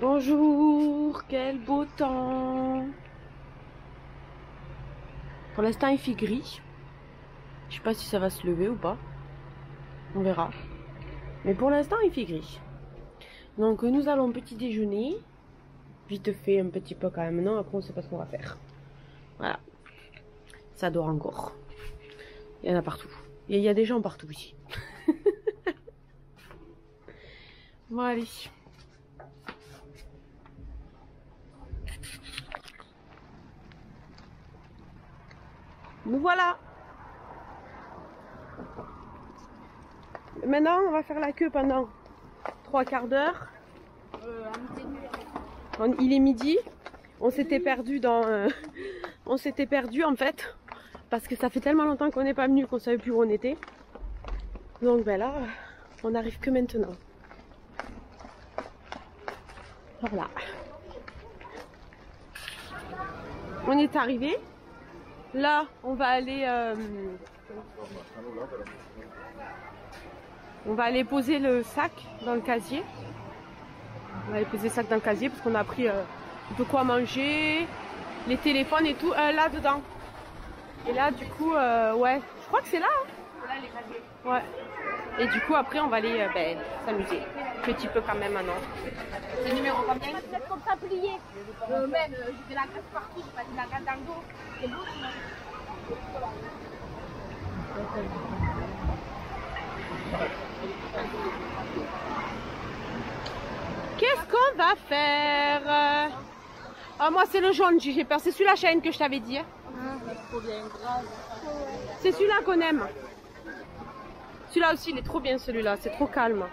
Bonjour, quel beau temps. Pour l'instant, il fait gris. Je sais pas si ça va se lever ou pas. On verra. Mais pour l'instant, il fait gris. Donc, nous allons petit déjeuner. Vite fait, un petit peu quand même. Non, après, on sait pas ce qu'on va faire. Voilà. Ça dort encore. Il y en a partout. Il y a des gens partout ici. bon, allez. Nous voilà. Maintenant, on va faire la queue pendant trois quarts d'heure. On- Il est midi. On s'était perdu dans. euh, on s'était perdu en fait. Parce que ça fait tellement longtemps qu'on n'est pas venu qu'on savait plus où on était. Donc ben là, on n'arrive que maintenant. Voilà. On est arrivé. Là, on va aller. euh, on va aller poser le sac dans le casier. On va aller poser le sac dans le casier parce qu'on a pris euh, de quoi manger, les téléphones et tout euh, là dedans. Et là, du coup, euh, ouais, je crois que c'est là. hein. Ouais. Et du coup, après, on va aller ben, s'amuser. Petit peu quand même maintenant. C'est numéro combien? Peut-être comme ça plié. Euh, même, euh, j'ai de la graisse partout, j'ai pas de la graisse dans le dos. C'est beau sinon. Qu'est-ce qu'on va faire? Ah, moi, c'est le jaune, j'ai peur. C'est celui-la chaîne que je t'avais dit. hein. C'est celui-là qu'on aime. Celui-là aussi, il est trop bien, celui-là. C'est trop calme.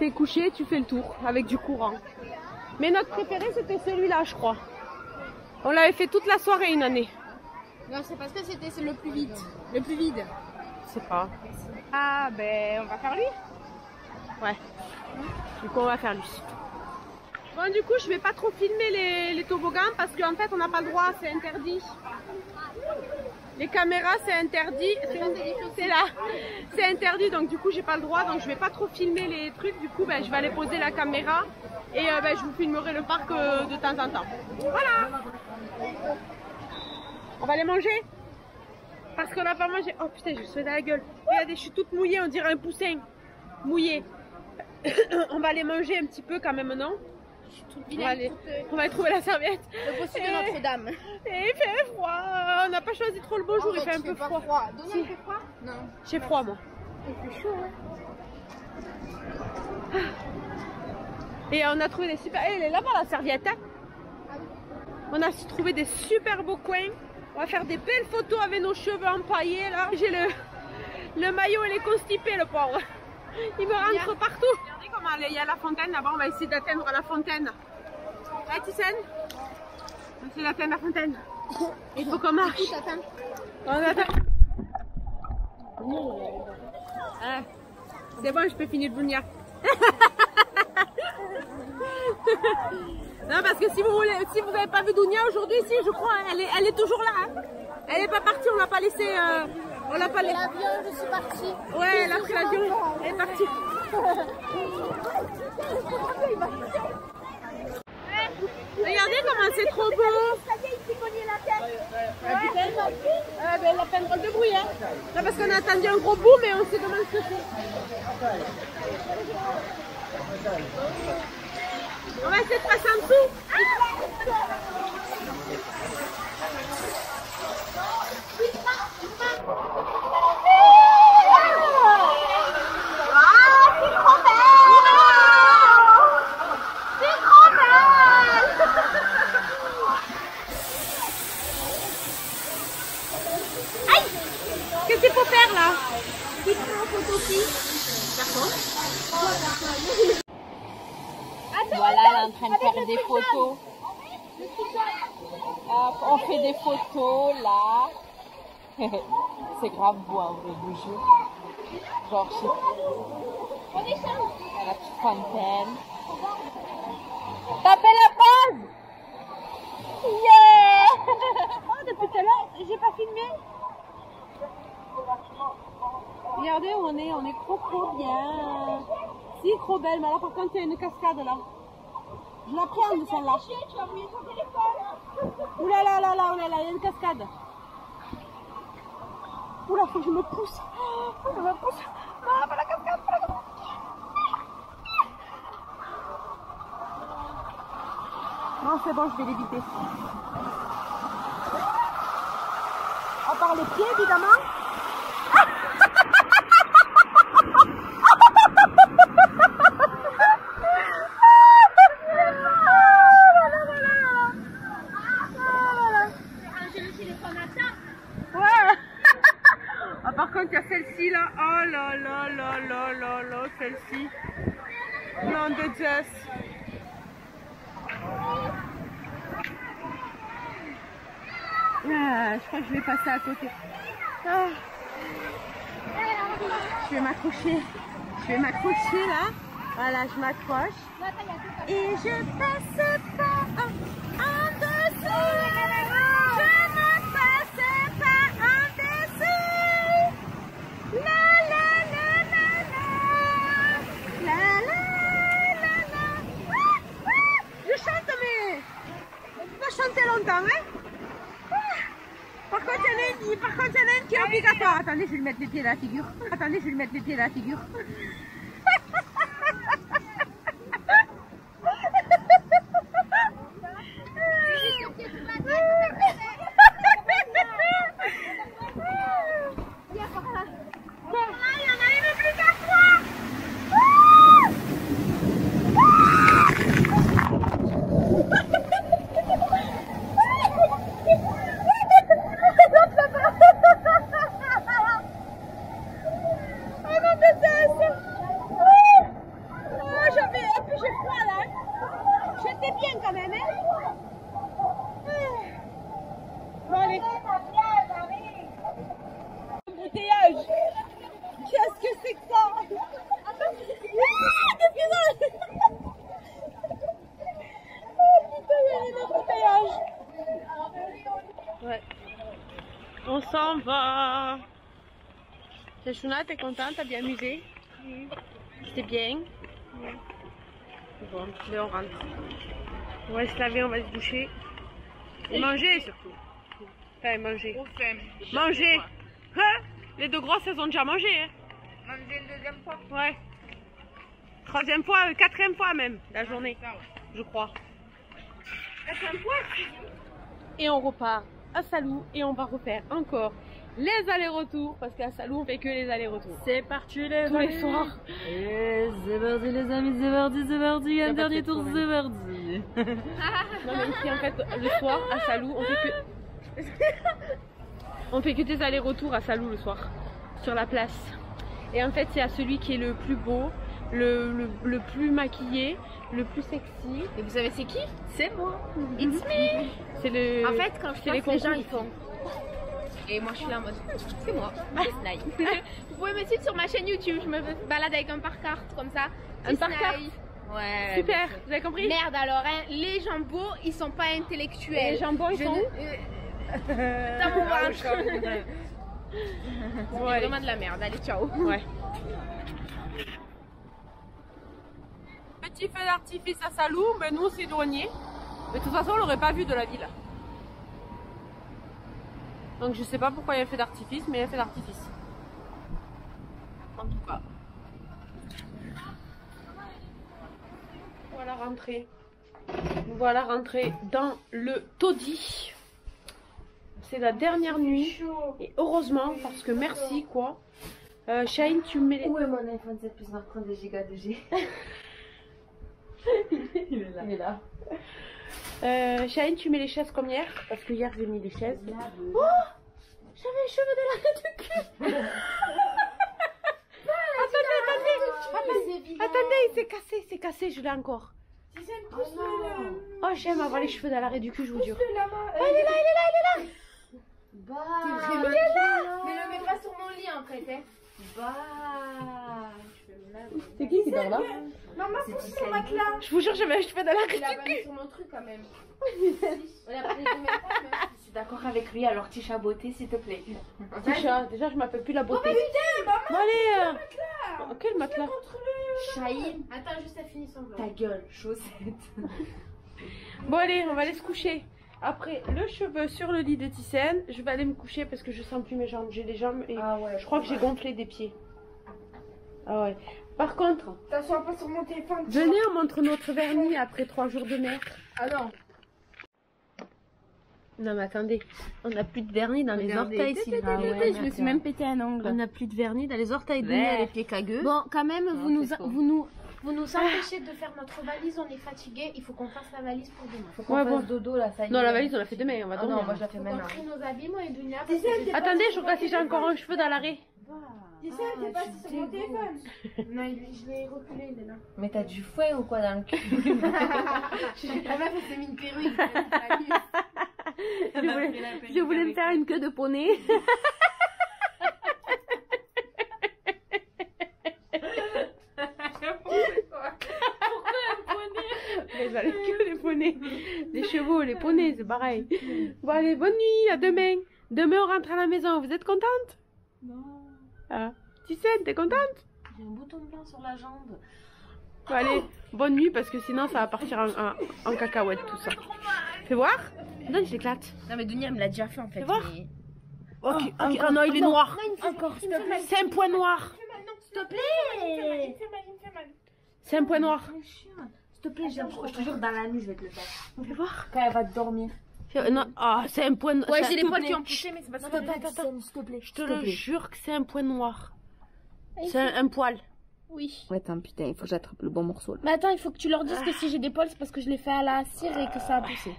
T'es couché, tu fais le tour avec du courant. Mais notre préféré, c'était celui-là, je crois. On l'avait fait toute la soirée une année. Non, c'est parce que c'était le plus vite. Le plus vide. Je sais pas. Ah, ben, on va faire lui? Ouais. Du coup, on va faire lui. Bon, du coup, je vais pas trop filmer les, toboggans parce qu'en fait, on n'a pas le droit, c'est interdit. Les caméras, c'est interdit. C'est- là. C'est interdit, donc du coup, j'ai pas le droit. Donc, je vais pas trop filmer les trucs. Du coup, ben, je vais aller poser la caméra et euh, ben, je vous filmerai le parc euh, de temps en temps. Voilà. On va les manger parce qu'on n'a pas mangé. Oh putain, je suis dans la gueule. Regardez, je suis toute mouillée, on dirait un poussin mouillé. on va les manger un petit peu quand même, non? On va, aller, on va aller trouver la serviette. Le bossu de. Notre-Dame. Et il fait froid. On n'a pas choisi trop le beau jour, il fait un peu froid. Si. un peu froid Non. J'ai froid, moi. Il fait chaud, hein. Et on a trouvé des super. Eh, elle est là-bas la serviette. hein. On a trouvé des super beaux coins. On va faire des belles photos avec nos cheveux empaillés là. J'ai le, le maillot, il est constipé le pauvre. Il me rentre partout. Comment il y a la fontaine là-bas. On va essayer d'atteindre la fontaine. Ouais, Tissène On va essayer d'atteindre la fontaine. Il faut qu'on marche. On. Ah, c'est bon, je peux finir le bougna. non, parce que si vous voulez, si vous n'avez pas vu Dounia aujourd'hui, si je crois, elle est, elle est toujours là. hein. Elle n'est pas partie, on l'a pas laissé. euh, on l'a pas laissé. L'avion, je suis partie. Ouais, elle a pris l'avion, elle est partie. Regardez comment c'est trop beau. Ça y est, il s'est cogné la tête. Ah elle a fait un drôle de bruit, hein. Non, parce qu'on a attendu un gros bout, mais on se demande ce que c'est. On va essayer de passer en dessous. Qu'est-ce qu'il faut faire là? Voilà, elle est en train de faire des photos. Hop, on fait des photos là. C'est grave beau en vrai, je vous jure. Genre, je sais pas. La petite fontaine. Tapez la pause Yeah Oh, depuis tout à l'heure, j'ai pas filmé. Regardez où on est, on est trop trop bien. Si, trop belle, mais là par contre il y a une cascade là. Je l'appréhende celle-là. Tu as ton téléphone. Ouh là là là, il y a une cascade. Ouh là, faut que je me pousse. Oh, je me pousse. Ah, pas la cascade, pas la cascade. Non, c'est bon, je vais l'éviter. À part les pieds, évidemment. Ranger le téléphone à ça. Ouais. ah, par contre, il y a celle-ci là. Oh là là là là là là, celle-ci. De Zeus. Ah, je crois que je vais passer à côté. Ah. Je vais m'accrocher. Je vais m'accrocher là. Voilà, je m'accroche. Et je passe pas en, en dessous. Je ne passe pas en dessous. La la la la la. La la la la. Ah, ah, Je chante mais on peut pas chanter longtemps hein? Ah. Par contre, il y en a une- qui est obligatoire. Attendez, je vais lui mettre les pieds dans la figure. Attendez, je vais lui mettre les pieds dans la figure. il y en a une obligatoire. Oh non, déteste Oh, j'avais... Et puis j'ai froid là hein. J'étais bien quand même, hein Bon, allez. Embouteillage Qu'est-ce que c'est que ça Ah, qu'est-ce que c'est Oh putain, il y a un embouteillage Ouais. On s'en va Shashuna, t'es contente T'as bien amusé C'était bien? Bon, là on rentre. On va se laver, on va se doucher. Et manger surtout. Enfin, manger. Manger Hein? Les deux grosses, elles ont déjà mangé. Hein Manger une deuxième fois ouais. Troisième fois, euh, quatrième fois même, la journée, je crois. Quatrième fois Et on repart à Salou et on va refaire encore les allers-retours parce qu'à Salou on fait que les allers-retours. C'est parti les Tous les soirs. Et c'est parti les amis, c'est parti, c'est un dernier tour, c'est parti. Non mais ici en fait le soir à Salou on fait que on fait que des allers-retours à Salou le soir sur la place. Et en fait c'est à celui qui est le plus beau, le, le, le plus maquillé, le plus sexy. Et vous savez c'est qui C'est moi. It's me C'est le. En fait, quand je c'est les les gens ils font. Et moi je suis là en mode, c'est moi, Disney. Vous pouvez me suivre sur ma chaîne YouTube, je me balade avec un par carte comme ça. Un par Disney. carte Ouais. Super, vous avez compris Merde alors, hein, les jambos ils sont pas Et intellectuels. les jambons ils Je sont ne- où euh, Dans mon ventre. Ouais, C'est allez. vraiment de la merde, allez ciao. Ouais. Petit feu d'artifice à Salou, mais nous c'est douanier. Mais de toute façon on l'aurait pas vu de la ville. Donc je sais pas pourquoi il y a le feu d'artifice, mais il y a le feu d'artifice. En tout cas. Voilà rentrée. Voilà rentrée dans le taudis. C'est la dernière nuit. Et heureusement, parce que merci quoi. Euh, Shine, tu me mets les... Où est mon iPhone? 7 Plus 32 Go de G Il est là. Il est là. Euh, tu mets les chaises comme hier Parce que hier j'ai mis les chaises. Oh J'avais les cheveux de la tête de cul Attendez, attendez Attendez, il s'est cassé, il s'est cassé, je l'ai encore. Oh, j'aime avoir les cheveux dans l'arrêt du cul, je vous jure. Oh, il est là, il est là, il est là Bah. Mais le mets pas sur mon lit en fait. Hein. Bah. C'est qui qui dort là Maman, C'est sur ma classe. Je vous jure, j'avais les cheveux dans Il a pas sur mon truc quand même. On a les mêmes même. es d'accord avec lui, alors tu beauté s'il te plaît. Déjà, déjà je m'appelle plus la beauté. Bon allez, euh... quel matelas Chahine. Attends, juste à finir son vlog. Ta gueule, chaussette. Bon allez, on va aller se coucher. Après le cheveu sur le lit de Tissène, je vais aller me coucher parce que je sens plus mes jambes. J'ai les jambes et Ah ouais. je crois que j'ai gonflé des pieds. Ah ouais. Par contre, T'assois pas sur mon téléphone. venez, on montre notre vernis après trois jours de mer. Ah non. Non mais attendez, on n'a plus de vernis dans les orteils, Sylvain. Ouais, je me suis même pété un ongle. On n'a plus de vernis dans les orteils de Ouais. les pieds cagueux. Bon, quand même, vous nous, vous nous, vous nous empêchez de faire notre valise. On est fatigué. Il faut qu'on fasse la valise pour demain. Faut qu'on Ouais, fasse bon. dodo là, ça y est. Non, la valise, on l'a fait demain, on va Ah dormir. non, moi je la fais Faut qu'on maintenant. trie nos habits, moi et Dunia. Attendez, je regarde si j'ai encore un cheveu dans l'arrêt. Dis ça, t'es pas sur mon téléphone. Non, il- je l'ai reculé, il est là. Mais t'as du fouet ou quoi dans le cul? La meuf, elle s'est mis une perruque. Je voulais, je voulais me faire une queue de poney. Mais ça, les queues, les poneys. Les chevaux, les poneys, c'est pareil. Bon, allez, bonne nuit, à demain. Demain, on rentre à la maison. Vous êtes contente? Non. Ah. Tu sais, t'es contente? J'ai un bouton blanc sur la jambe. Bon, allez, bonne nuit parce que sinon, ça va partir en, en, en cacahuète tout ça. Fais voir Donne, je l'éclate. Non, mais Dunia me l'a déjà fait en fait. Fais voir. mais- Ok, ok. Ah non, il est noir. Encore. C'est un point noir. S'il te plaît. C'est un point noir. S'il te plaît, j'ai un pro- je te jure, dans la nuit, je vais te le faire. Fais voir. Quand elle va dormir. Non, ah, c'est un point noir. Ouais, j'ai les poils qui ont poussé, mais c'est pas ça. Attends, attends, attends, s'il te plaît. Je te le jure que c'est un point noir. C'est un, un poil. Oui. Ouais, attends, putain, il faut que j'attrape le bon morceau là. Mais attends, il faut que tu leur dises que si j'ai des poils, c'est parce que je l'ai fait à la cire et que ça a poussé.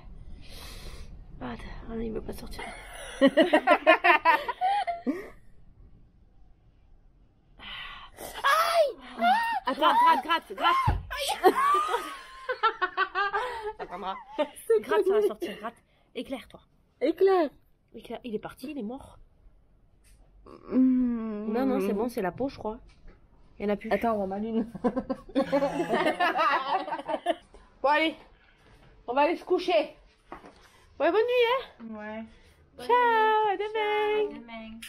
Ah, ah, il veut pas sortir. Attends, gratte, gratte, gratte. Ça prendra. Gratte, ça va sortir, gratte. Éclaire-toi. Éclair. Éclaire. Il est parti, il est mort. Non, Non, non, c'est bon, c'est la peau, je crois. Il y en a plus. Attends, on voit ma lune. Bon, allez. On va aller se coucher. Ouais, bonne nuit, hein. Ouais. Ciao, à demain. Demain.